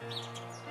Música